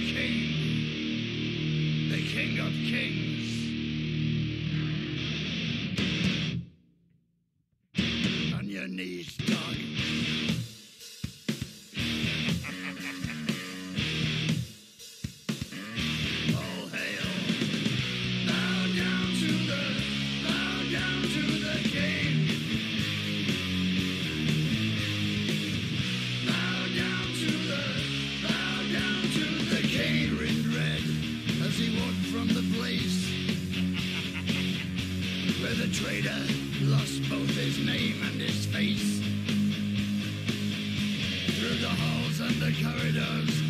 king, the king of kings. On your knees. His name and his face. Through the halls and the corridors.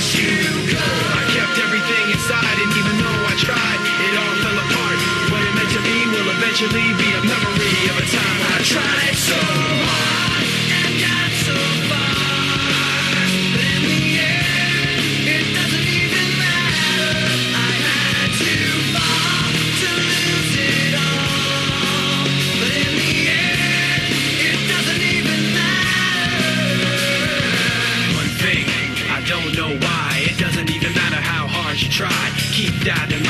eventually be a memory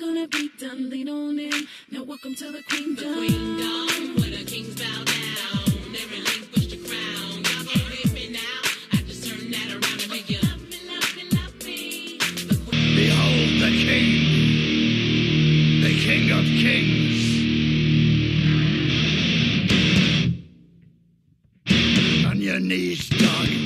gonna be done. Lean on in. Now welcome to the queendom. Queendom, where the kings bow down. They relinquish the crown. Y'all gon' hit me now. I just turn that around and make you love me, love me, love me. The queen. Behold the king, the king of kings. On your knees, dog.